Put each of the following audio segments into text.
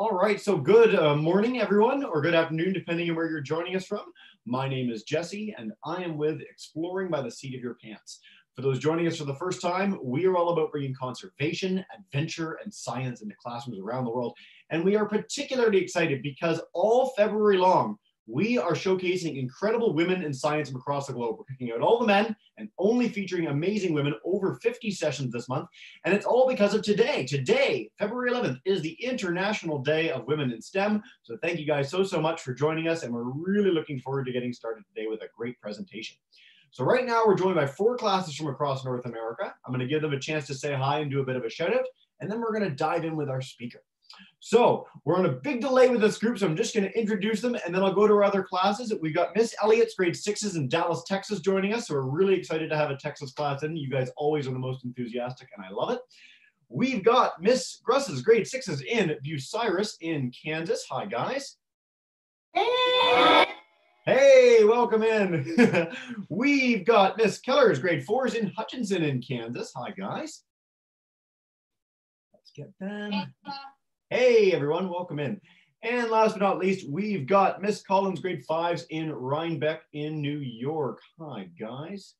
All right, so good uh, morning, everyone, or good afternoon, depending on where you're joining us from. My name is Jesse, and I am with Exploring by the Seat of Your Pants. For those joining us for the first time, we are all about bringing conservation, adventure, and science into classrooms around the world. And we are particularly excited because all February long, we are showcasing incredible women in science from across the globe. We're picking out all the men and only featuring amazing women over 50 sessions this month. And it's all because of today. Today, February 11th, is the International Day of Women in STEM. So thank you guys so, so much for joining us. And we're really looking forward to getting started today with a great presentation. So right now we're joined by four classes from across North America. I'm gonna give them a chance to say hi and do a bit of a shout out. And then we're gonna dive in with our speaker. So we're on a big delay with this group, so I'm just going to introduce them and then I'll go to our other classes. We've got Miss Elliott's grade sixes in Dallas, Texas joining us. So we're really excited to have a Texas class in. You guys always are the most enthusiastic and I love it. We've got Miss Gruss's grade sixes in Bucyrus in Kansas. Hi, guys. Hey, hey welcome in. We've got Miss Keller's grade fours in Hutchinson in Kansas. Hi, guys. Let's get them. Hey everyone, welcome in. And last but not least, we've got Miss Collins, grade fives in Rhinebeck in New York. Hi guys.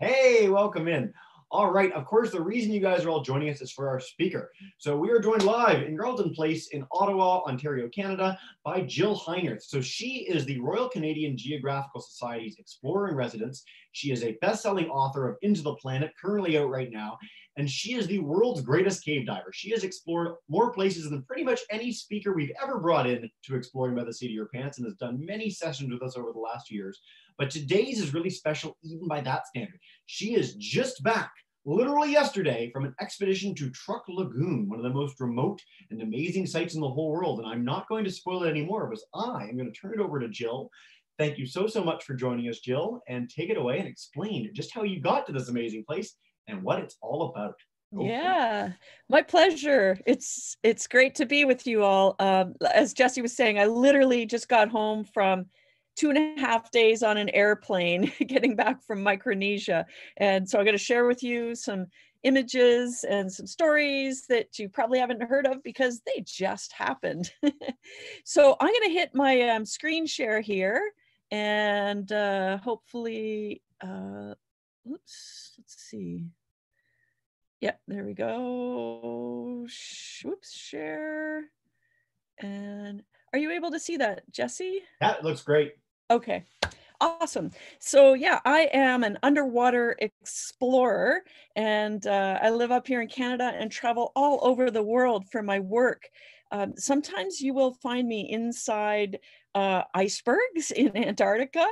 Hey, welcome in. All right, of course, the reason you guys are all joining us is for our speaker. So we are joined live in Carleton Place in Ottawa, Ontario, Canada by Jill Heinerth. So she is the Royal Canadian Geographical Society's Explorer in Residence. She is a best-selling author of Into the Planet, currently out right now, and she is the world's greatest cave diver. She has explored more places than pretty much any speaker we've ever brought in to Exploring by the Seat of Your Pants and has done many sessions with us over the last years. But today's is really special even by that standard. She is just back literally yesterday from an expedition to Truk Lagoon, one of the most remote and amazing sites in the whole world. And I'm not going to spoil it anymore because I am going to turn it over to Jill. Thank you so, so much for joining us, Jill, and take it away and explain just how you got to this amazing place and what it's all about. Go yeah, my pleasure. It's it's great to be with you all. Um, as Jesse was saying, I literally just got home from two and a half days on an airplane getting back from Micronesia. And so I'm going to share with you some images and some stories that you probably haven't heard of because they just happened. so I'm going to hit my um, screen share here and uh, hopefully, uh, oops, let's see. Yep, there we go. Whoops, share. And are you able to see that, Jesse? That looks great. Okay. Awesome. So, yeah, I am an underwater explorer and uh, I live up here in Canada and travel all over the world for my work. Um, sometimes you will find me inside uh, icebergs in Antarctica.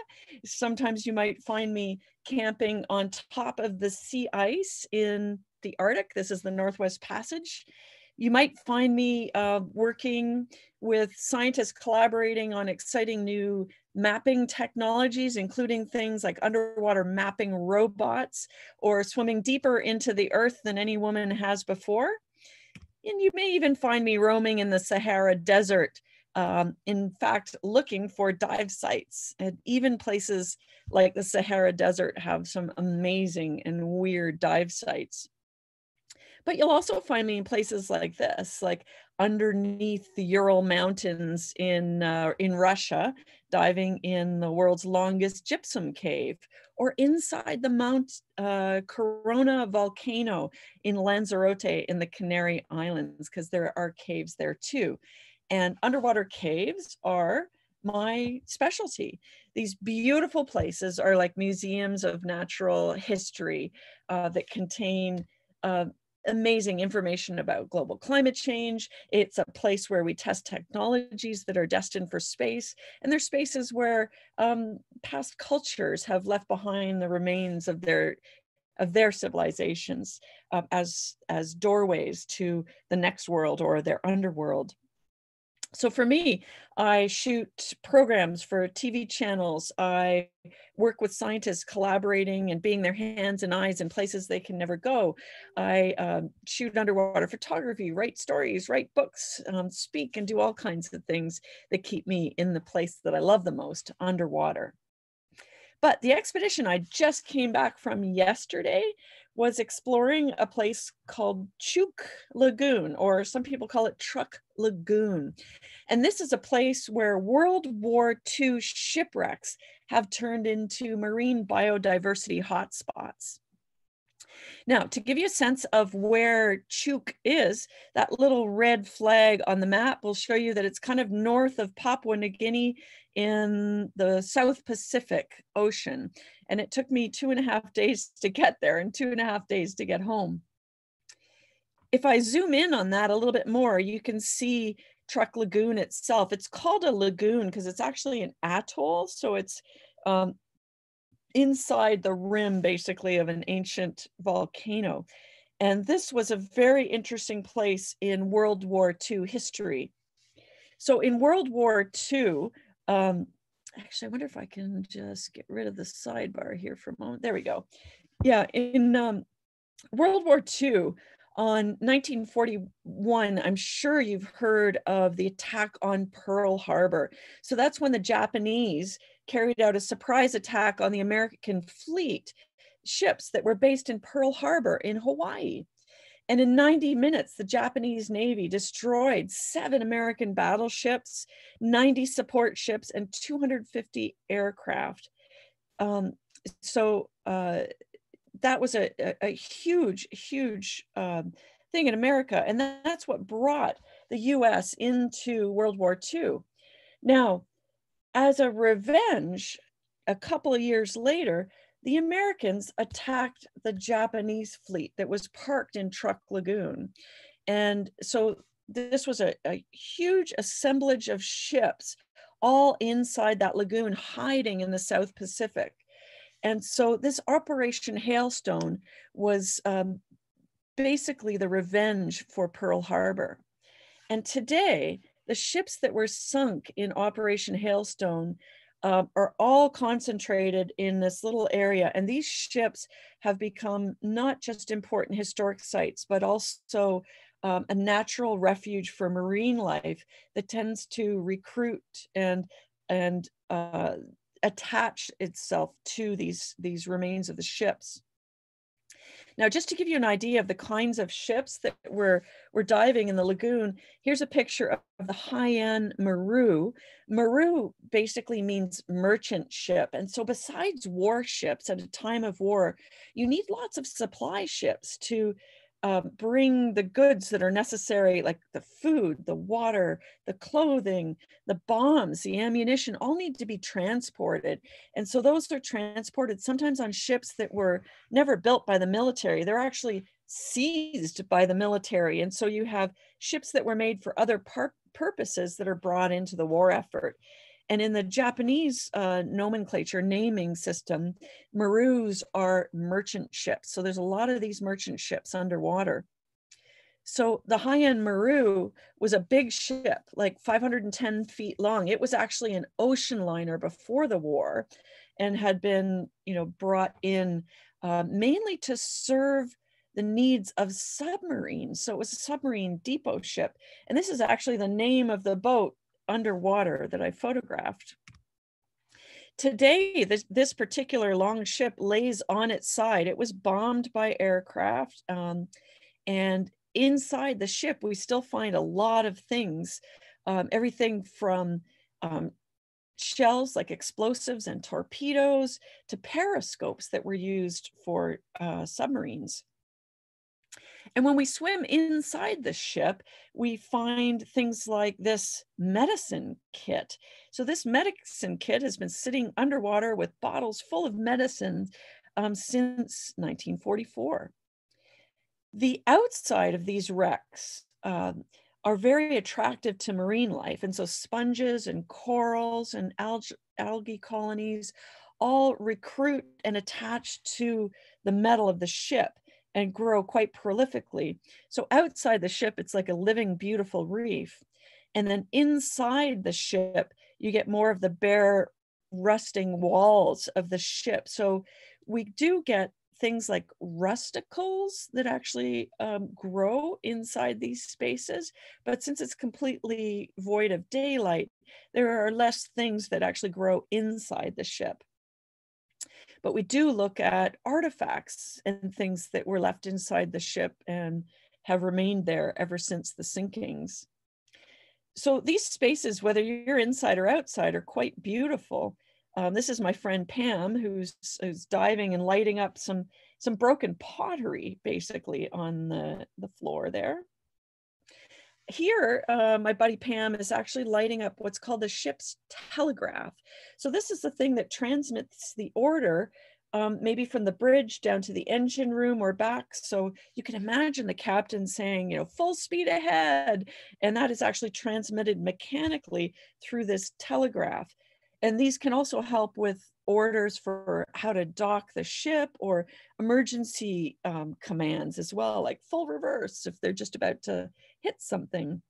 Sometimes you might find me camping on top of the sea ice in the Arctic. This is the Northwest Passage. You might find me uh, working with scientists collaborating on exciting new mapping technologies, including things like underwater mapping robots or swimming deeper into the earth than any woman has before. And you may even find me roaming in the Sahara Desert, um, in fact, looking for dive sites. And even places like the Sahara Desert have some amazing and weird dive sites. But you'll also find me in places like this, like underneath the Ural Mountains in, uh, in Russia, diving in the world's longest gypsum cave, or inside the Mount uh, Corona volcano in Lanzarote in the Canary Islands, because there are caves there too. And underwater caves are my specialty. These beautiful places are like museums of natural history uh, that contain uh, amazing information about global climate change. It's a place where we test technologies that are destined for space. And there's spaces where um, past cultures have left behind the remains of their of their civilizations uh, as as doorways to the next world or their underworld so for me, I shoot programs for TV channels. I work with scientists collaborating and being their hands and eyes in places they can never go. I um, shoot underwater photography, write stories, write books, um, speak, and do all kinds of things that keep me in the place that I love the most, underwater. But the expedition I just came back from yesterday was exploring a place called Chuuk Lagoon, or some people call it Truk Lagoon. And this is a place where World War II shipwrecks have turned into marine biodiversity hotspots. Now, to give you a sense of where Chuuk is, that little red flag on the map will show you that it's kind of north of Papua New Guinea in the South Pacific Ocean. And it took me two and a half days to get there and two and a half days to get home. If I zoom in on that a little bit more, you can see Truk Lagoon itself. It's called a lagoon because it's actually an atoll. So it's um, inside the rim, basically, of an ancient volcano. And this was a very interesting place in World War II history. So in World War II, um, actually, I wonder if I can just get rid of the sidebar here for a moment. There we go. Yeah, in um, World War II, on 1941, I'm sure you've heard of the attack on Pearl Harbor. So that's when the Japanese carried out a surprise attack on the American fleet ships that were based in Pearl Harbor in Hawaii. And in 90 minutes, the Japanese Navy destroyed seven American battleships, 90 support ships, and 250 aircraft. Um, so uh, that was a, a, a huge, huge um, thing in America. And that's what brought the US into World War II. Now, as a revenge, a couple of years later, the Americans attacked the Japanese fleet that was parked in Truk Lagoon. And so this was a, a huge assemblage of ships all inside that lagoon, hiding in the South Pacific. And so this Operation Hailstone was um, basically the revenge for Pearl Harbor. And today, the ships that were sunk in Operation Hailstone uh, are all concentrated in this little area. And these ships have become not just important historic sites, but also um, a natural refuge for marine life that tends to recruit and and uh, attach itself to these, these remains of the ships. Now, just to give you an idea of the kinds of ships that were, were diving in the lagoon, here's a picture of the Heian Maru. Maru basically means merchant ship. And so besides warships at a time of war, you need lots of supply ships to uh, bring the goods that are necessary, like the food, the water, the clothing, the bombs, the ammunition, all need to be transported. And so those are transported sometimes on ships that were never built by the military. They're actually seized by the military. And so you have ships that were made for other purposes that are brought into the war effort. And in the Japanese uh, nomenclature naming system, Marus are merchant ships. So there's a lot of these merchant ships underwater. So the Heian Maru was a big ship, like 510 feet long. It was actually an ocean liner before the war and had been, you know, brought in uh, mainly to serve the needs of submarines. So it was a submarine depot ship. And this is actually the name of the boat underwater that I photographed. Today, this, this particular long ship lays on its side. It was bombed by aircraft. Um, and inside the ship, we still find a lot of things, um, everything from um, shells like explosives and torpedoes to periscopes that were used for uh, submarines. And when we swim inside the ship, we find things like this medicine kit. So, this medicine kit has been sitting underwater with bottles full of medicine um, since 1944. The outside of these wrecks um, are very attractive to marine life. And so, sponges and corals and algae, algae colonies all recruit and attach to the metal of the ship and grow quite prolifically. So outside the ship, it's like a living, beautiful reef. And then inside the ship, you get more of the bare, rusting walls of the ship. So we do get things like rusticles that actually um, grow inside these spaces. But since it's completely void of daylight, there are less things that actually grow inside the ship. But we do look at artifacts and things that were left inside the ship and have remained there ever since the sinkings. So these spaces, whether you're inside or outside, are quite beautiful. Um, this is my friend Pam, who's, who's diving and lighting up some, some broken pottery, basically, on the, the floor there. Here, uh, my buddy Pam is actually lighting up what's called the ship's telegraph. So this is the thing that transmits the order um, maybe from the bridge down to the engine room or back. So you can imagine the captain saying, you know, full speed ahead. And that is actually transmitted mechanically through this telegraph. And these can also help with orders for how to dock the ship or emergency um, commands as well, like full reverse if they're just about to hit something.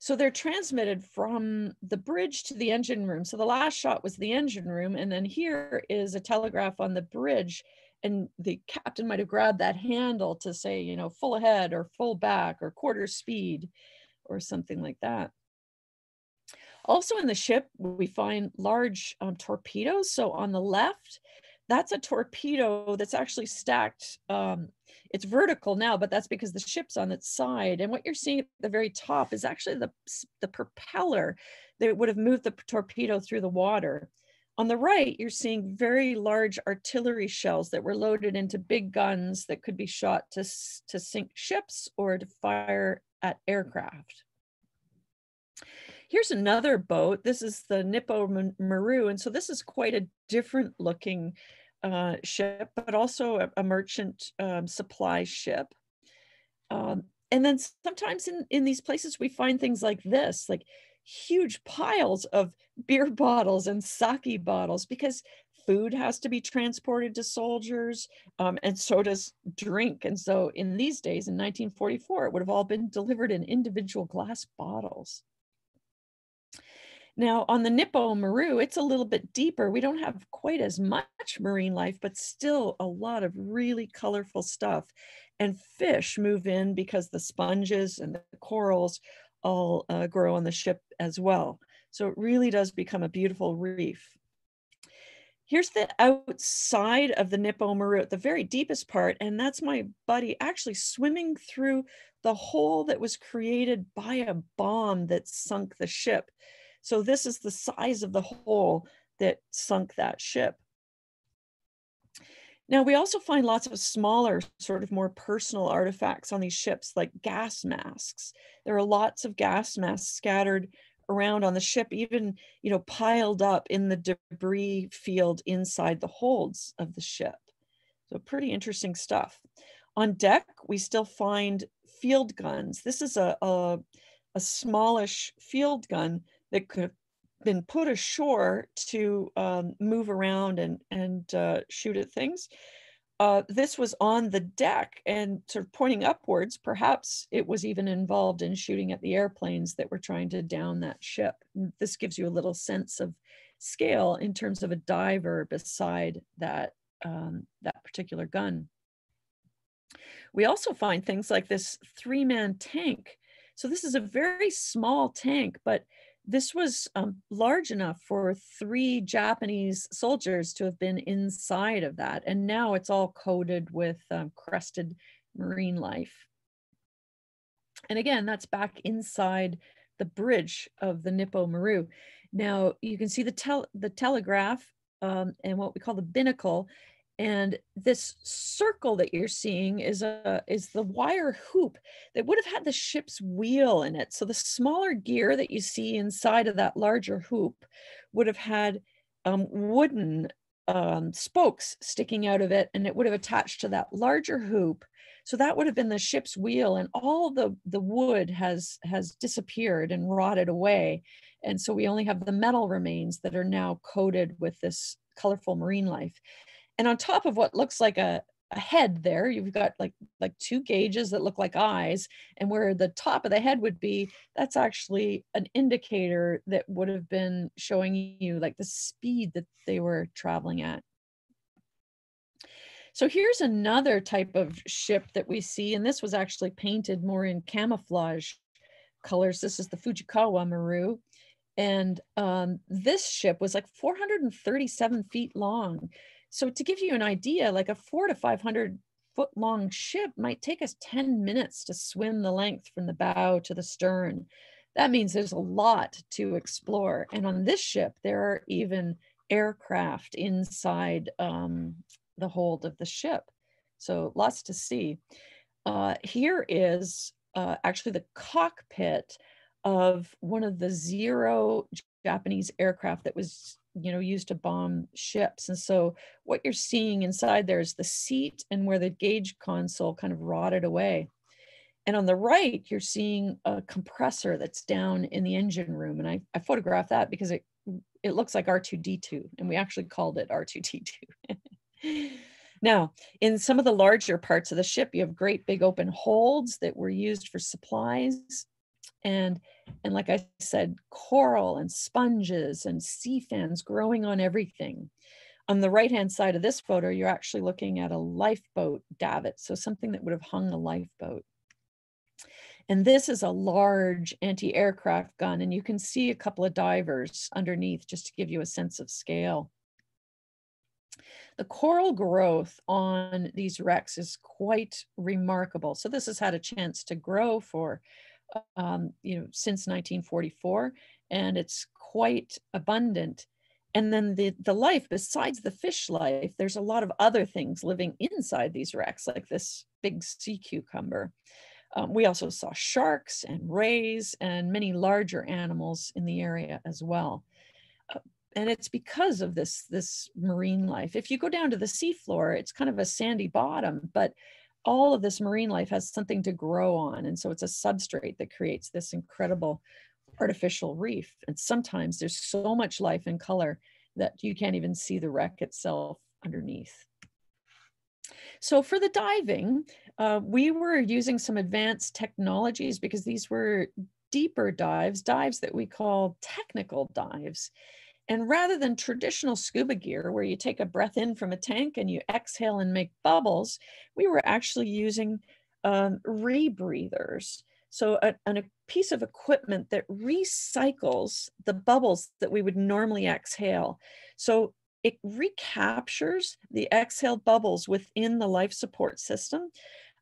So they're transmitted from the bridge to the engine room. So the last shot was the engine room. And then here is a telegraph on the bridge. And the captain might have grabbed that handle to say, you know, full ahead or full back or quarter speed or something like that. Also in the ship, we find large um, torpedoes. So on the left, that's a torpedo that's actually stacked um, it's vertical now, but that's because the ship's on its side. And what you're seeing at the very top is actually the, the propeller that would have moved the torpedo through the water. On the right, you're seeing very large artillery shells that were loaded into big guns that could be shot to, to sink ships or to fire at aircraft. Here's another boat. This is the Nippo Maru. And so this is quite a different looking uh, ship, but also a, a merchant um, supply ship. Um, and then sometimes in, in these places, we find things like this, like huge piles of beer bottles and sake bottles, because food has to be transported to soldiers, um, and so does drink. And so in these days, in 1944, it would have all been delivered in individual glass bottles. Now on the Nippo Maru, it's a little bit deeper. We don't have quite as much marine life, but still a lot of really colorful stuff. And fish move in because the sponges and the corals all uh, grow on the ship as well. So it really does become a beautiful reef. Here's the outside of the Nippo Maru, the very deepest part, and that's my buddy actually swimming through the hole that was created by a bomb that sunk the ship. So this is the size of the hole that sunk that ship. Now, we also find lots of smaller, sort of more personal artifacts on these ships, like gas masks. There are lots of gas masks scattered around on the ship, even, you know, piled up in the debris field inside the holds of the ship. So pretty interesting stuff. On deck, we still find field guns. This is a, a, a smallish field gun that could have been put ashore to um, move around and, and uh, shoot at things. Uh, this was on the deck and sort of pointing upwards. Perhaps it was even involved in shooting at the airplanes that were trying to down that ship. This gives you a little sense of scale in terms of a diver beside that, um, that particular gun. We also find things like this three-man tank. So this is a very small tank, but this was um, large enough for three Japanese soldiers to have been inside of that. And now it's all coated with um, crested marine life. And again, that's back inside the bridge of the Nippo Maru. Now you can see the, tel the telegraph um, and what we call the binnacle and this circle that you're seeing is a is the wire hoop that would have had the ship's wheel in it. So the smaller gear that you see inside of that larger hoop would have had um, wooden um, spokes sticking out of it, and it would have attached to that larger hoop. So that would have been the ship's wheel, and all the the wood has has disappeared and rotted away, and so we only have the metal remains that are now coated with this colorful marine life. And on top of what looks like a, a head there, you've got like like two gauges that look like eyes, and where the top of the head would be, that's actually an indicator that would have been showing you like the speed that they were traveling at. So here's another type of ship that we see, and this was actually painted more in camouflage colors. This is the Fujikawa Maru. And um, this ship was like 437 feet long. So to give you an idea, like a four to 500 foot long ship might take us 10 minutes to swim the length from the bow to the stern. That means there's a lot to explore. And on this ship, there are even aircraft inside um, the hold of the ship. So lots to see. Uh, here is uh, actually the cockpit of one of the zero Japanese aircraft that was you know used to bomb ships. And so what you're seeing inside there is the seat and where the gauge console kind of rotted away. And on the right you're seeing a compressor that's down in the engine room. And i, I photographed that because it it looks like r2d2 and we actually called it r2d2 now in some of the larger parts of the ship you have great big open holds that were used for supplies. And and like i said coral and sponges and sea fans growing on everything. On the right hand side of this photo you're actually looking at a lifeboat davit so something that would have hung a lifeboat. And this is a large anti-aircraft gun and you can see a couple of divers underneath just to give you a sense of scale. The coral growth on these wrecks is quite remarkable. So this has had a chance to grow for um, you know, since 1944, and it's quite abundant. And then the, the life, besides the fish life, there's a lot of other things living inside these wrecks, like this big sea cucumber. Um, we also saw sharks and rays and many larger animals in the area as well. Uh, and it's because of this, this marine life. If you go down to the seafloor, it's kind of a sandy bottom, but all of this marine life has something to grow on. And so it's a substrate that creates this incredible artificial reef. And sometimes there's so much life and color that you can't even see the wreck itself underneath. So for the diving, uh, we were using some advanced technologies because these were deeper dives, dives that we call technical dives. And rather than traditional scuba gear, where you take a breath in from a tank and you exhale and make bubbles, we were actually using um, rebreathers. So, a, a piece of equipment that recycles the bubbles that we would normally exhale. So, it recaptures the exhaled bubbles within the life support system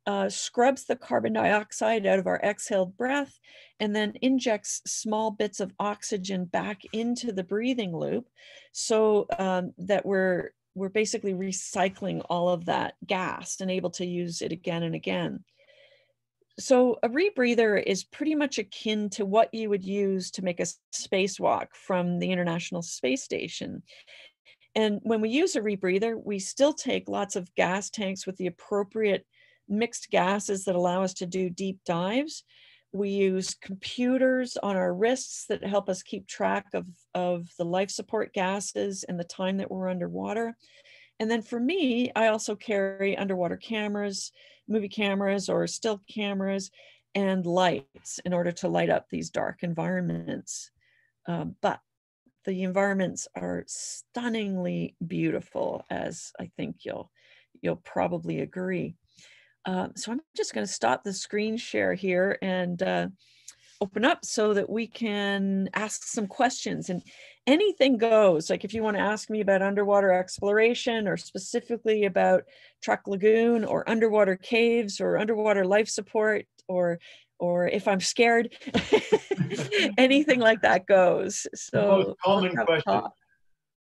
uh, scrubs the carbon dioxide out of our exhaled breath, and then injects small bits of oxygen back into the breathing loop so um, that we're, we're basically recycling all of that gas and able to use it again and again. So a rebreather is pretty much akin to what you would use to make a spacewalk from the International Space Station. And when we use a rebreather, we still take lots of gas tanks with the appropriate mixed gases that allow us to do deep dives. We use computers on our wrists that help us keep track of, of the life support gases and the time that we're underwater. And then for me, I also carry underwater cameras, movie cameras or still cameras and lights in order to light up these dark environments. Um, but the environments are stunningly beautiful, as I think you'll you'll probably agree. Uh, so I'm just going to stop the screen share here and uh, open up so that we can ask some questions and anything goes. Like if you want to ask me about underwater exploration or specifically about Truk Lagoon or underwater caves or underwater life support or or if I'm scared, anything like that goes. So common question.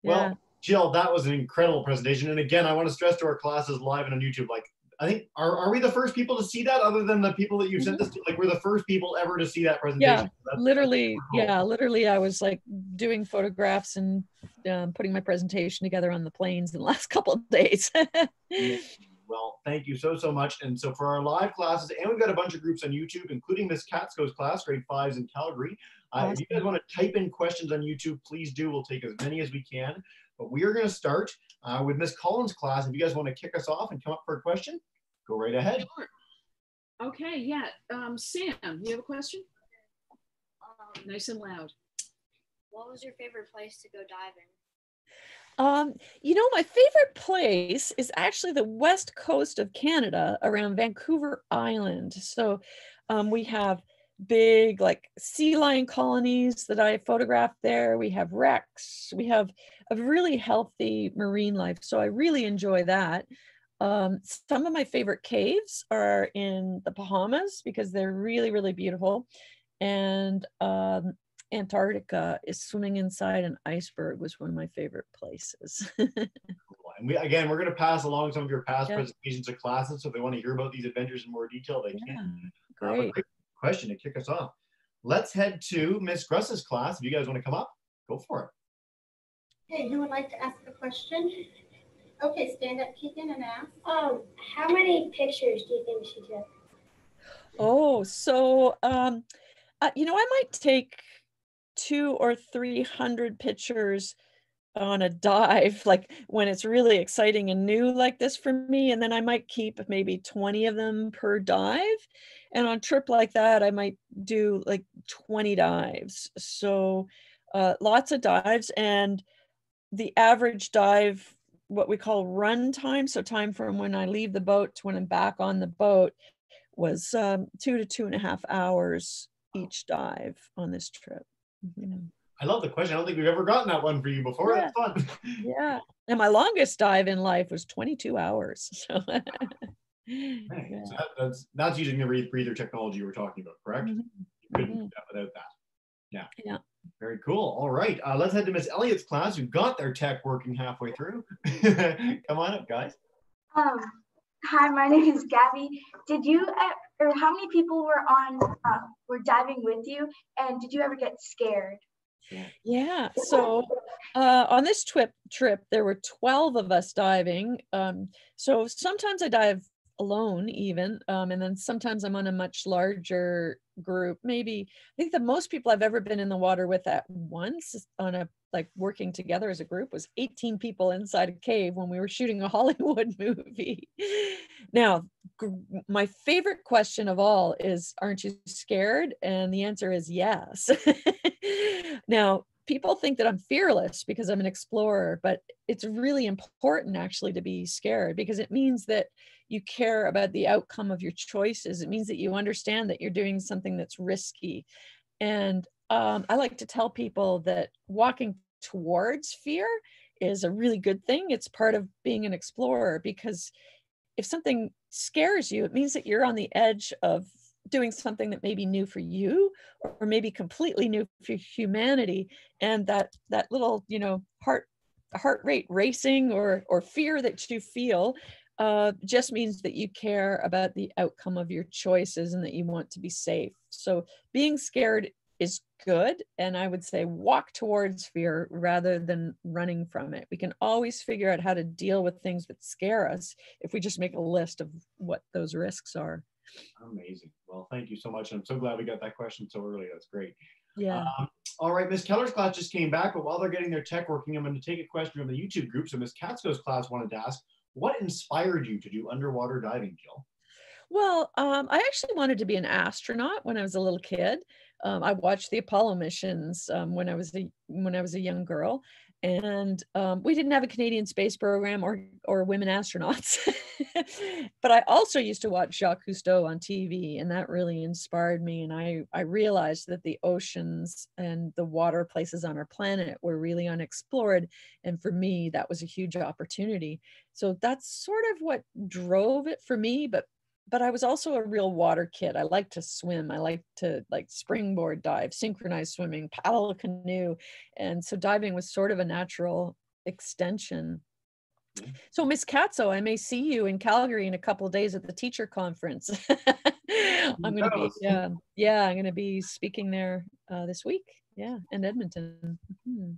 Well, Jill, that was an incredible presentation. And again, I want to stress to our classes live and on YouTube, like I think are, are we the first people to see that other than the people that you've sent this to? Like we're the first people ever to see that presentation. Yeah, that's, literally. Cool. Yeah, literally. I was like doing photographs and um, putting my presentation together on the planes in the last couple of days. well, thank you so, so much. And so for our live classes, and we've got a bunch of groups on YouTube, including Miss Catsko's class, grade fives in Calgary. Uh, awesome. If you guys want to type in questions on YouTube, please do. We'll take as many as we can. But we are going to start uh, with Miss Collins' class. If you guys want to kick us off and come up for a question, go right ahead. Sure. Okay, yeah. Um, Sam, you have a question? Um, nice and loud. What was your favorite place to go diving? Um, you know, my favorite place is actually the west coast of Canada around Vancouver Island. So um, we have big like sea lion colonies that I photographed there. We have wrecks. We have a really healthy marine life. So I really enjoy that. Um, some of my favorite caves are in the Bahamas because they're really, really beautiful. And um, Antarctica is swimming inside an iceberg was one of my favorite places. And we, again, we're going to pass along some of your past Yeah. presentations to classes. So if they want to hear about these adventures in more detail, they Yeah, can. Great. great question to kick us off. Let's head to Miss Gruss's class. If you guys want to come up, go for it. Hey, who would like to ask a question? Okay, stand up, Keegan, and ask. Um, how many pictures do you think she took? Oh, so um, uh, you know, I might take two or three hundred pictures on a dive, like when it's really exciting and new like this for me, and then I might keep maybe 20 of them per dive. And on a trip like that, I might do like 20 dives. So uh, lots of dives and the average dive, what we call run time, so time from when I leave the boat to when I'm back on the boat, was um, two to two and a half hours each dive on this trip. Mhm. I love the question. I don't think we've ever gotten that one for you before. Yeah. That's fun. Yeah. And my longest dive in life was 22 hours. So, Right. yeah. So that, that's that's using the breathe- breather technology you were talking about, correct? Mhm. You couldn't do Mhm. that without that. Yeah. Yeah. Very cool. All right. Uh, let's head to Miss Elliott's class who got their tech working halfway through. come on up, guys. Um, hi, my name is Gabby. Did you, or how many people were on, uh, were diving with you? And did you ever get scared? Yeah. So uh, on this trip, trip, there were 12 of us diving. Um, so sometimes I dive alone even um, and then sometimes i'm on a much larger group maybe i think the most people i've ever been in the water with at once on a like working together as a group was 18 people inside a cave when we were shooting a hollywood movie now my favorite question of all is aren't you scared and the answer is yes now people think that i'm fearless because i'm an explorer but it's really important actually to be scared because it means that you care about the outcome of your choices. It means that you understand that you're doing something that's risky. And um, I like to tell people that walking towards fear is a really good thing. It's part of being an explorer because if something scares you, it means that you're on the edge of doing something that may be new for you or maybe completely new for humanity and that that little you know heart heart rate racing or or fear that you feel uh, just means that you care about the outcome of your choices and that you want to be safe. So being scared is good. And I would say walk towards fear rather than running from it. We can always figure out how to deal with things that scare us if we just make a list of what those risks are. Amazing. Well, thank you so much. I'm so glad we got that question so early. That's great. Yeah. Um, all right, Miss Keller's class just came back, but while they're getting their tech working, I'm going to take a question from the YouTube group. So Miss Katsko's class wanted to ask, what inspired you to do underwater diving, Jill? Well, um, I actually wanted to be an astronaut when I was a little kid. Um, I watched the Apollo missions um, when I was a when I was a young girl, and um, we didn't have a Canadian space program or or women astronauts. but I also used to watch Jacques Cousteau on TV, and that really inspired me. And I I realized that the oceans and the water places on our planet were really unexplored, and for me, that was a huge opportunity. So that's sort of what drove it for me. But but I was also a real water kid. I like to swim. I like to like springboard dive, synchronized swimming, paddle a canoe. And so diving was sort of a natural extension. So Miss Katzo, I may see you in Calgary in a couple of days at the teacher conference. I'm gonna be knows? yeah, yeah, I'm gonna be speaking there uh, this week. Yeah, in Edmonton. Mhm.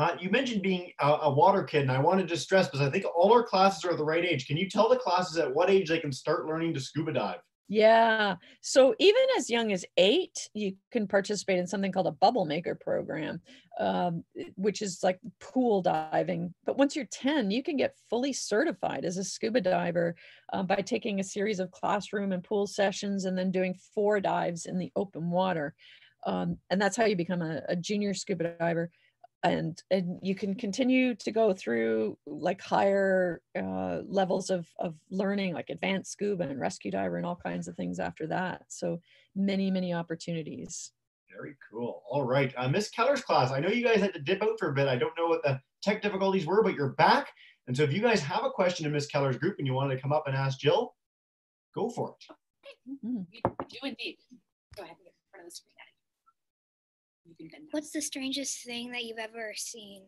Uh, you mentioned being a, a water kid, and I wanted to stress because I think all our classes are the right age. Can you tell the classes at what age they can start learning to scuba dive? Yeah. So even as young as eight, you can participate in something called a bubble maker program, um, which is like pool diving. But once you're 10, you can get fully certified as a scuba diver uh, by taking a series of classroom and pool sessions and then doing four dives in the open water. Um, and that's how you become a, a junior scuba diver. And and you can continue to go through like higher uh, levels of of learning, like advanced scuba and rescue diver and all kinds of things after that. So many many opportunities. Very cool. All right, uh, Miss Keller's class. I know you guys had to dip out for a bit. I don't know what the tech difficulties were, but you're back. And so if you guys have a question in Miss Keller's group and you wanted to come up and ask Jill, go for it. Mhm. We do indeed. Go ahead and get in front of the screen. Addie. You can bend down. What's the strangest thing that you've ever seen?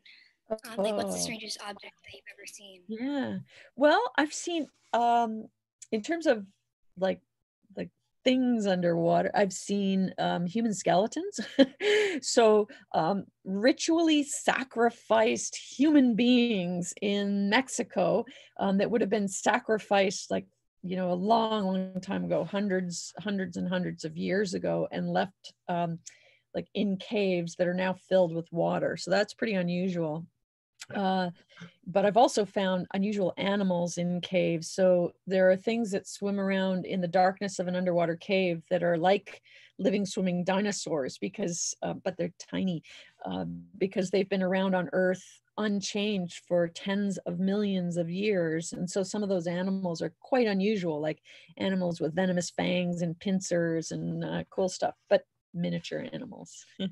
Um, like, what's the Oh. strangest object that you've ever seen? Yeah. Well, I've seen um in terms of like like things underwater, I've seen um human skeletons. so um ritually sacrificed human beings in Mexico um that would have been sacrificed like you know a long long time ago hundreds hundreds and hundreds of years ago and left um like in caves that are now filled with water so that's pretty unusual uh, but I've also found unusual animals in caves. So there are things that swim around in the darkness of an underwater cave that are like living swimming dinosaurs because, uh, but they're tiny uh, because they've been around on Earth unchanged for tens of millions of years. And so some of those animals are quite unusual, like animals with venomous fangs and pincers and uh, cool stuff, but miniature animals.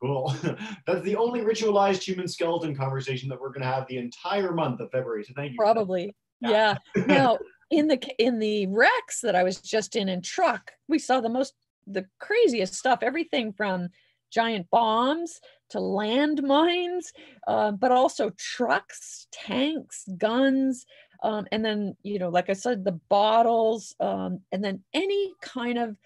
Cool. That's the only ritualized human skeleton conversation that we're going to have the entire month of February. So thank you. Probably. Yeah. Yeah. Now, in the in the wrecks that I was just in in Truk, we saw the most the craziest stuff. Everything from giant bombs to landmines, uh, but also trucks, tanks, guns, um, and then you know, like I said, the bottles, um, and then any kind of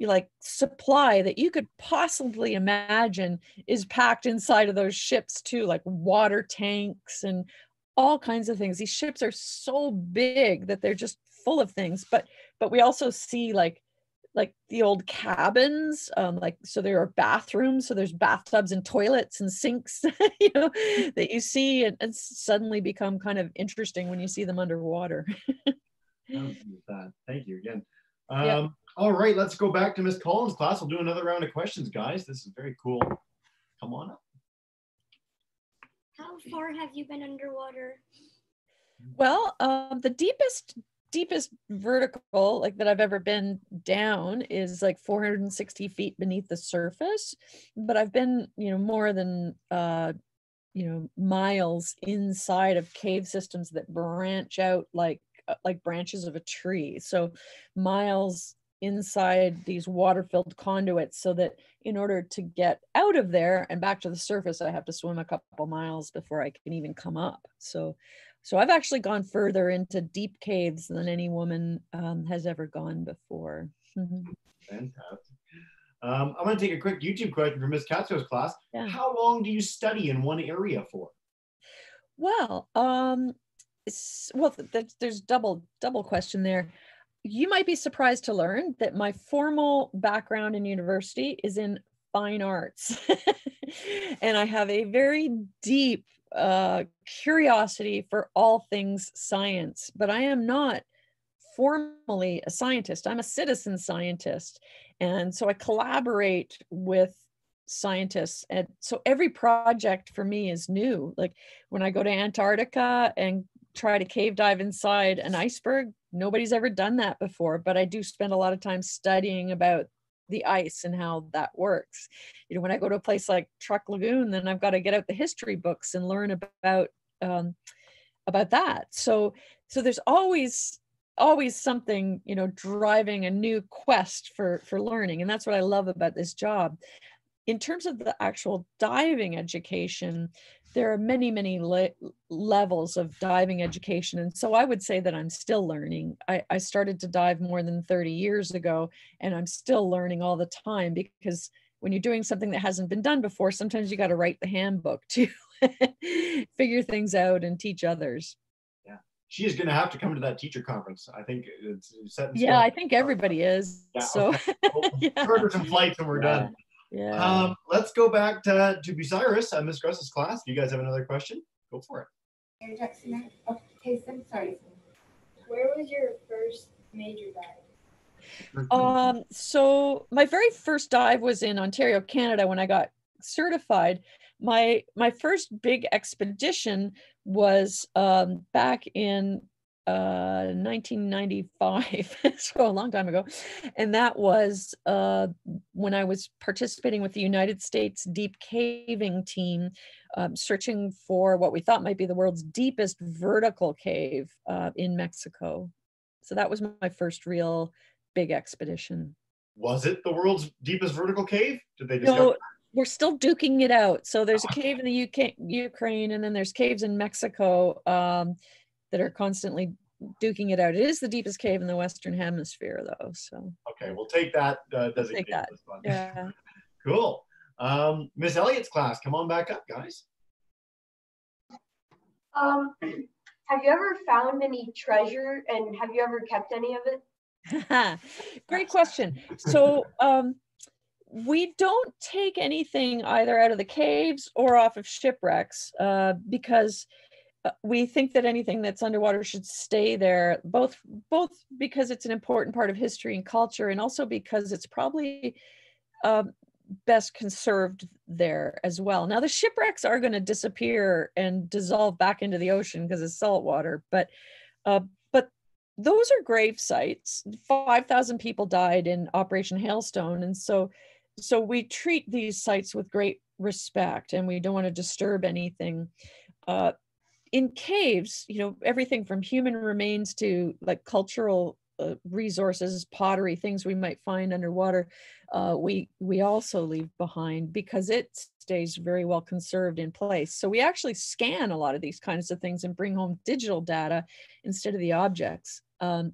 like supply that you could possibly imagine is packed inside of those ships too, like water tanks and all kinds of things. These ships are so big that they're just full of things. But but we also see like like the old cabins, um, like so there are bathrooms, so there's bathtubs and toilets and sinks, you know, that you see and, and suddenly become kind of interesting when you see them underwater. Thank you for that. Thank you again. Yeah. All right, let's go back to Miss Collins' class. We'll do another round of questions, guys. This is very cool. Come on up. How far have you been underwater? Well, um, the deepest deepest vertical like that I've ever been down is like 460 feet beneath the surface, but I've been you know more than uh, you know miles inside of cave systems that branch out like uh, like branches of a tree. So miles inside these water filled conduits so that in order to get out of there and back to the surface i have to swim a couple miles before i can even come up so so i've actually gone further into deep caves than any woman um, has ever gone before Mhm. Fantastic. Um, I'm going to take a quick YouTube question from Miss Catsko's class. Yeah. How long do you study in one area for? well um well th- th- there's double double question there you might be surprised to learn that my formal background in university is in fine arts. and I have a very deep uh, curiosity for all things science, but I am not formally a scientist. I'm a citizen scientist. And so I collaborate with scientists. And so every project for me is new. Like when I go to Antarctica and try to cave dive inside an iceberg, nobody's ever done that before, but I do spend a lot of time studying about the ice and how that works. You know, when I go to a place like Truk Lagoon, then I've got to get out the history books and learn about um, about that. So so there's always always something you know driving a new quest for for learning and that's what i love about this job in terms of the actual diving education there are many many le- levels of diving education. And so i would say that i'm still learning. I, I started to dive more than 30 years ago and i'm still learning all the time because when you're doing something that hasn't been done before sometimes you got to write the handbook to figure things out and teach others. Yeah. She is going to have to come to that teacher conference. I think it's set in yeah i think everybody is Yeah, so We'll yeah. charter some flights when we're done. Yeah Um, let's go back to, to Bucyrus, uh, Miss Gross's class. Do you guys have another question? Go for it. Mayor Jackson, okay, Sam, sorry. Where was your first major dive? Um, so my very first dive was in Ontario, Canada when I got certified. my my first big expedition was um, back in uh 1995 so a long time ago and that was uh when i was participating with the united states deep caving team um, searching for what we thought might be the world's deepest vertical cave uh, in mexico so that was my first real big expedition Was it the world's deepest vertical cave? Did they discover? no we're still duking it out so there's a cave in the uk ukraine and then there's caves in mexico um, that are constantly duking it out. It is the deepest cave in the Western Hemisphere, though. So Okay, we'll take that uh, take that. One. yeah. Cool. Um, Miss Elliott's class, come on back up, guys. Um, have you ever found any treasure and have you ever kept any of it? Great question. So um, we don't take anything either out of the caves or off of shipwrecks uh, because uh, we think that anything that's underwater should stay there both both because it's an important part of history and culture and also because it's probably um, best conserved there as well. Now the shipwrecks are going to disappear and dissolve back into the ocean because it's salt water but uh, but those are grave sites. 5000 people died in operation hailstone and so so we treat these sites with great respect and we don't want to disturb anything. Uh, in caves, you know, everything from human remains to like cultural uh, resources, pottery, things we might find underwater, uh, we we also leave behind because it stays very well conserved in place. So we actually scan a lot of these kinds of things and bring home digital data instead of the objects. Um,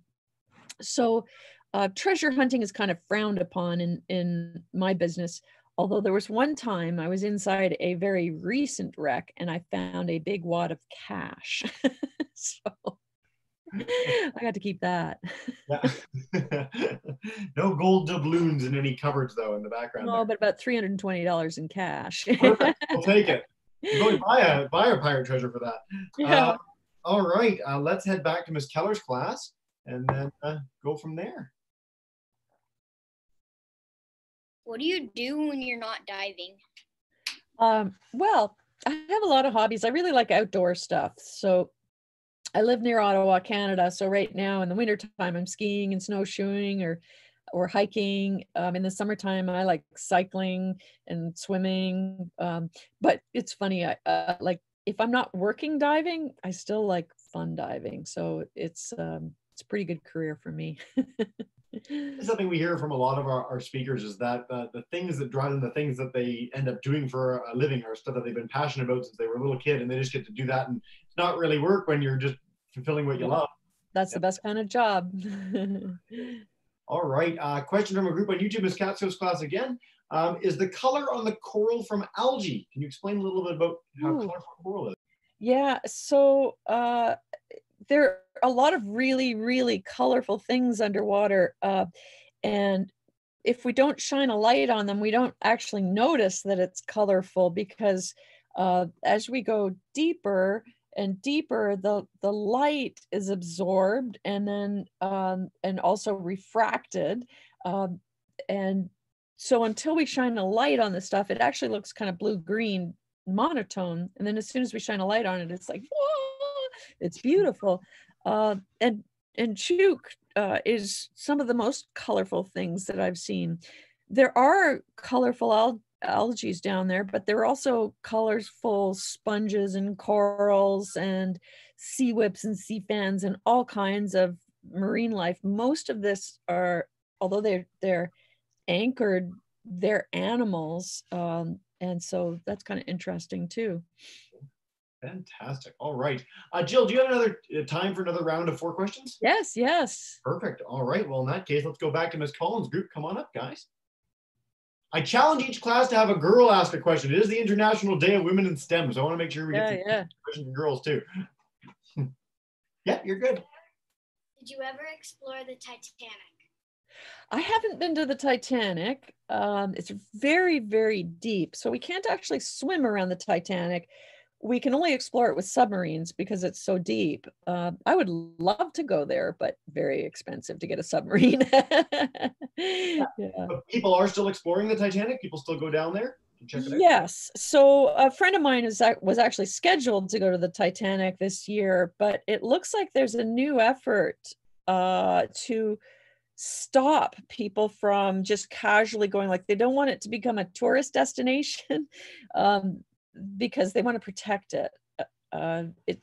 so uh, treasure hunting is kind of frowned upon in in my business Although there was one time I was inside a very recent wreck and I found a big wad of cash. so I got to keep that. Yeah. no gold doubloons in any cupboards, though, in the background. No, there. but about $320 in cash. Perfect. We'll take it. You go buy a buy a pirate treasure for that. yeah. Uh, all right, uh, let's head back to Miss Keller's class and then uh, go from there. What do you do when you're not diving? Um, well, I have a lot of hobbies. I really like outdoor stuff. So I live near Ottawa, Canada. So right now in the wintertime, I'm skiing and snowshoeing or or hiking. Um, in the summertime, I like cycling and swimming. Um, but it's funny, I uh, like if I'm not working diving, I still like fun diving. So it's um, it's a pretty good career for me. Something we hear from a lot of our, our speakers is that uh, the things that drive them, the things that they end up doing for a living are stuff that they've been passionate about since they were a little kid and they just get to do that. And it's not really work when you're just fulfilling what you love. That's the best kind of job. All right. Uh, question from a group on YouTube, Ms. Katsos class again. Um, is the color on the coral from algae? Can you explain a little bit about how Ooh. colorful coral is? Yeah, so uh, there are a lot of really, really colorful things underwater. Uh, and if we don't shine a light on them, we don't actually notice that it's colorful because uh, as we go deeper and deeper, the, the light is absorbed and then um, and also refracted. Um, and so until we shine a light on the stuff, it actually looks kind of blue green monotone. And then as soon as we shine a light on it, it's like, whoa, it's beautiful. Uh, and and Chuuk uh, is some of the most colorful things that I've seen. There are colorful al- algae down there, but there are also colorful sponges and corals and sea whips and sea fans and all kinds of marine life. Most of this are, although they're they're anchored, they're animals, um, and so that's kind of interesting too. Fantastic. All right. Uh, Jill, do you have another uh, time for another round of four questions? Yes, yes. Perfect. All right. Well, in that case, let's go back to Ms. Collins' group. Come on up, guys. I challenge each class to have a girl ask a question. It is the International Day of Women in STEM, so I want to make sure we Yeah, get yeah. questions from girls too. yeah, you're good. Did you ever explore the Titanic? I haven't been to the Titanic. Um, it's very, very deep. So we can't actually swim around the Titanic. We can only explore it with submarines because it's so deep. Uh, I would love to go there, but very expensive to get a submarine. yeah. But people are still exploring the Titanic. People still go down there. check it out? Yes. So a friend of mine is was actually scheduled to go to the Titanic this year, but it looks like there's a new effort uh, to stop people from just casually going. Like they don't want it to become a tourist destination um, because they want to protect it. Uh, Uh, it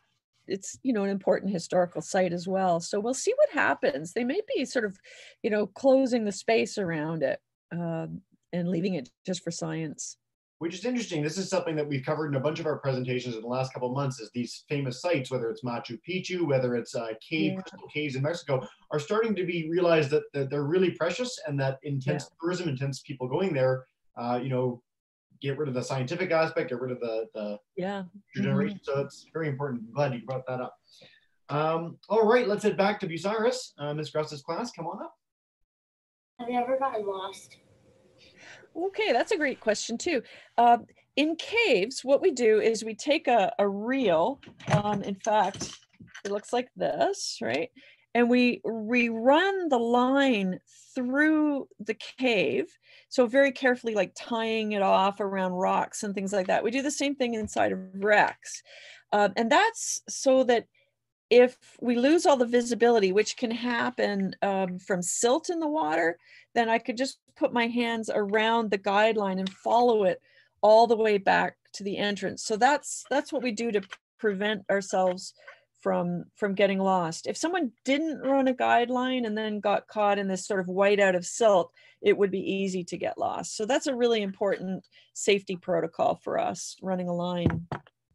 it's you know an important historical site as well. So we'll see what happens. They may be sort of, you know, closing the space around it um, and leaving it just for science. which is interesting. This is something that we've covered in a bunch of our presentations in the last couple of months. Is these famous sites, whether it's Machu Picchu, whether it's uh, cave Yeah. crystal caves in Mexico, are starting to be realized that, that they're really precious and that intense tourism, intense people going there, uh, you know, get rid of the scientific aspect, get rid of the the Yeah. future generation. So it's very important. I'm glad you brought that up. Um, all right, let's head back to Bucyrus. Uh, Ms. Gross's class, come on up. Have you ever gotten lost? Okay, that's a great question too. Uh, in caves, what we do is we take a, a reel. Um, in fact, it looks like this, right? And we rerun the line through the cave. So very carefully, like tying it off around rocks and things like that. We do the same thing inside of wrecks, Um, and that's so that if we lose all the visibility, which can happen um, from silt in the water, then I could just put my hands around the guideline and follow it all the way back to the entrance. So that's that's what we do to prevent ourselves from from getting lost. If someone didn't run a guideline and then got caught in this sort of whiteout of silt, it would be easy to get lost. So that's a really important safety protocol for us running a line.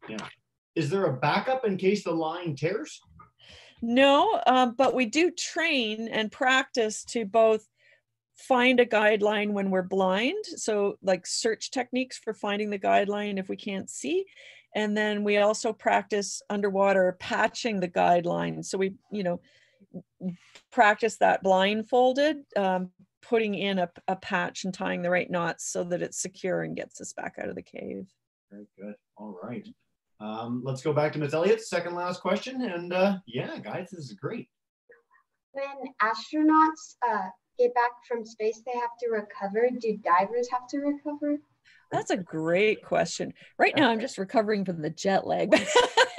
Yeah. Is there a backup in case the line tears? No, um, but we do train and practice to both find a guideline when we're blind. So, like search techniques for finding the guideline if we can't see. And then we also practice underwater patching the guideline. So, we, you know, practice that blindfolded, um, putting in a, a patch and tying the right knots so that it's secure and gets us back out of the cave. Very good. All right. Um, let's go back to Ms. Elliott. Second last question. And uh, yeah, guys, this is great. When astronauts uh, get back from space, they have to recover. Do divers have to recover? That's a great question. Right now, I'm just recovering from the jet lag.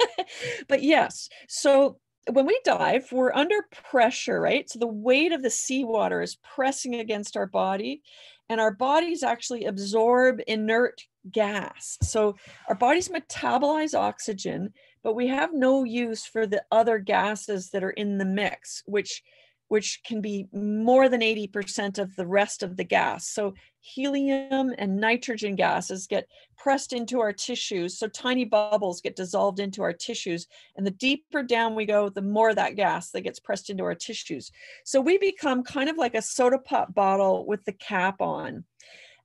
but yes, so when we dive, we're under pressure, right? So the weight of the seawater is pressing against our body, and our bodies actually absorb inert gas. So our bodies metabolize oxygen, but we have no use for the other gases that are in the mix, which which can be more than 80% of the rest of the gas. So helium and nitrogen gases get pressed into our tissues. So tiny bubbles get dissolved into our tissues. And the deeper down we go, the more that gas that gets pressed into our tissues. So we become kind of like a soda pop bottle with the cap on.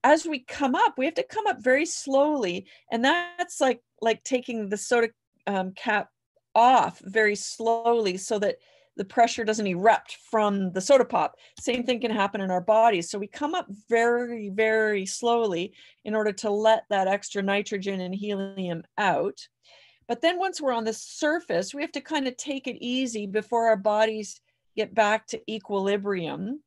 As we come up, we have to come up very slowly. And that's like, like taking the soda um, cap off very slowly so that the pressure doesn't erupt from the soda pop. Same thing can happen in our bodies. So we come up very, very slowly in order to let that extra nitrogen and helium out. But then once we're on the surface, we have to kind of take it easy before our bodies get back to equilibrium.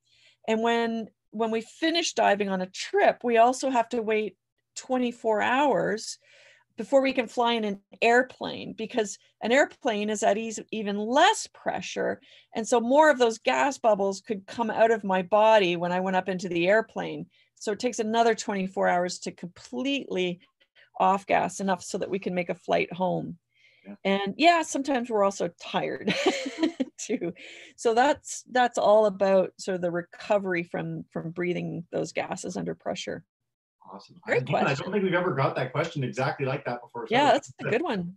And when when we finish diving on a trip, we also have to wait 24 hours before we can fly in an airplane because an airplane is at even less pressure. And so more of those gas bubbles could come out of my body when I went up into the airplane. So it takes another 24 hours to completely off gas enough so that we can make a flight home. Yeah. And yeah, sometimes we're also tired too. So that's that's all about sort of the recovery from from breathing those gases under pressure. Awesome. Great I question. don't think we've ever got that question exactly like that before. so Yeah, that that's a good. good one.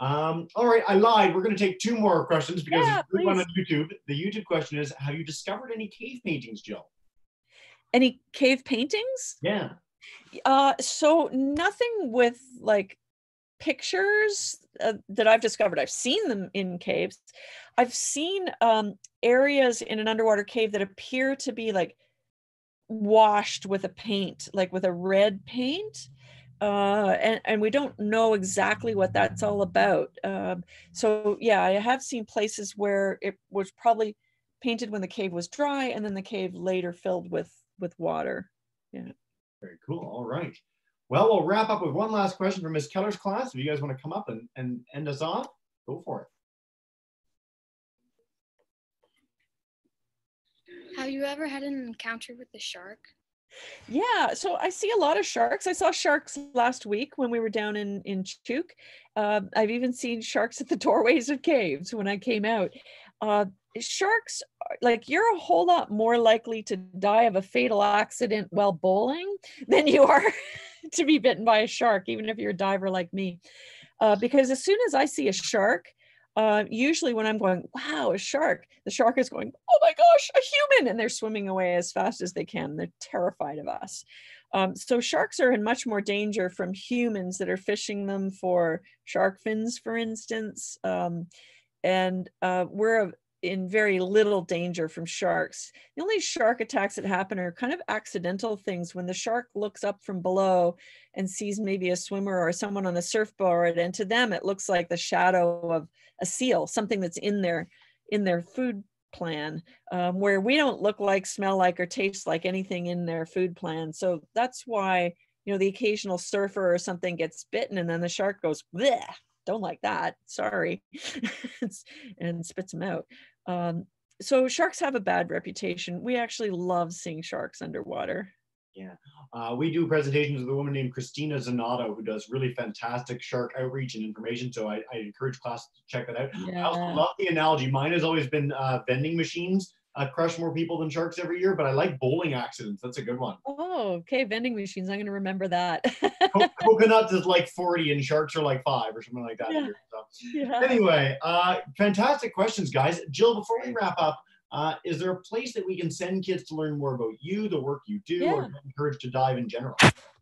Um, all right, I lied. We're going to take two more questions because Yeah, there's one on YouTube. The YouTube question is Have you discovered any cave paintings, Jill? Any cave paintings? Yeah. Uh, so nothing with like pictures uh, that I've discovered. I've seen them in caves. I've seen um, areas in an underwater cave that appear to be like washed with a paint, like with a red paint. Uh, and, and we don't know exactly what that's all about. Um, so yeah, I have seen places where it was probably painted when the cave was dry and then the cave later filled with with water. Yeah. Very cool. All right. Well, we'll wrap up with one last question from Ms. Keller's class. If you guys want to come up and, and end us off, go for it. Have you ever had an encounter with a shark? Yeah, so I see a lot of sharks. I saw sharks last week when we were down in in Chuuk. Uh, I've even seen sharks at the doorways of caves when I came out. Uh, sharks, like you're a whole lot more likely to die of a fatal accident while bowling than you are to be bitten by a shark, even if you're a diver like me. Uh, because as soon as I see a shark, uh, usually when I'm going, wow, a shark, the shark is going, oh my gosh, a human, and they're swimming away as fast as they can. They're terrified of us. Um, so sharks are in much more danger from humans that are fishing them for shark fins, for instance. Um, and uh, we're in very little danger from sharks. The only shark attacks that happen are kind of accidental things when the shark looks up from below and sees maybe a swimmer or someone on a surfboard, and to them it looks like the shadow of a seal, something that's in their in their food plan, um, where we don't look like, smell like, or taste like anything in their food plan. So that's why you know the occasional surfer or something gets bitten, and then the shark goes, Bleh, don't like that. Sorry, and spits them out. Um, so sharks have a bad reputation. We actually love seeing sharks underwater. Yeah, uh, we do presentations with a woman named Cristina Zenato who does really fantastic shark outreach and information. So I, I encourage class to check that out. Yeah. I also love the analogy. Mine has always been uh, vending machines uh, crush more people than sharks every year, but I like bowling accidents. That's a good one. Oh, okay. Vending machines. I'm going to remember that. Co- coconuts is like 40 and sharks are like five or something like that. Yeah. so. yeah. Anyway, uh, fantastic questions, guys. Jill, before we wrap up, uh, is there a place that we can send kids to learn more about you, the work you do, or Yeah. get encouraged to dive in general?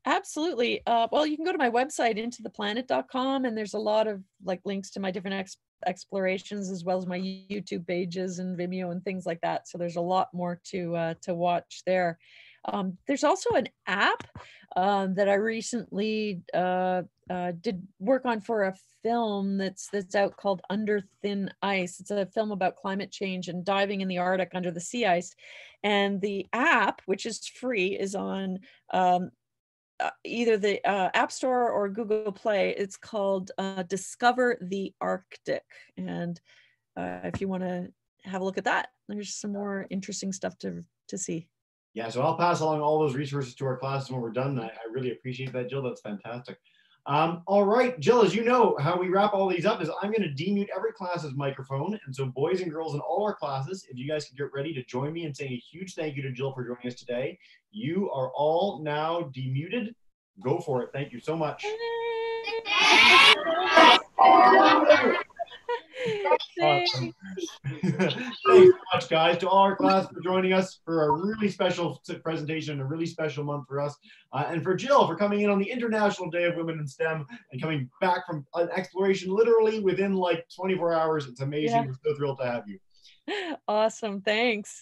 Absolutely. Uh, well, you can go to my website, intotheplanet.com, and there's a lot of like links to my different ex- explorations as well as my YouTube pages and Vimeo and things like that. So there's a lot more to uh, to watch there. Um, there's also an app um, that I recently uh, uh, did work on for a film that's that's out called Under Thin Ice. It's a film about climate change and diving in the Arctic under the sea ice. And the app, which is free, is on um, uh, either the uh, App Store or Google Play. It's called uh, Discover the Arctic. And if you want to have a look at that, there's some more interesting stuff to, to see. Yeah, so I'll pass along all those resources to our classes when we're done. I, I really appreciate that, Jill. That's fantastic. Um, all right, Jill, as you know, how we wrap all these up is I'm going to demute every class's microphone. And so, boys and girls in all our classes, if you guys could get ready to join me in saying a huge thank you to Jill for joining us today. You are all now demuted. Go for it. Thank you so much. Awesome. Thanks so much, guys, to all our class for joining us for a really special presentation, a really special month for us, uh, and for Jill for coming in on the International Day of Women in STEM and coming back from an exploration literally within like 24 hours. It's amazing. Yeah. We're so thrilled to have you. Awesome. Thanks.